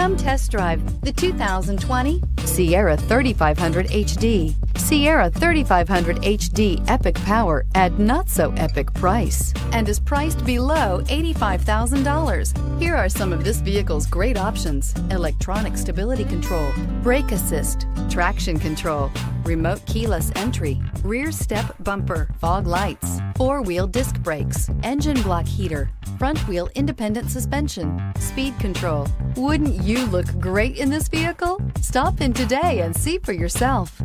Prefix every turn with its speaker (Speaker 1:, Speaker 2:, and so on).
Speaker 1: Come test drive the 2020 Sierra 3500 HD. Sierra 3500 HD epic power at not so epic price and is priced below $85,000. Here are some of this vehicle's great options. Electronic stability control, brake assist, traction control, remote keyless entry, rear step bumper, fog lights, four-wheel disc brakes, engine block heater, front wheel independent suspension, speed control. Wouldn't you look great in this vehicle? Stop in today and see for yourself.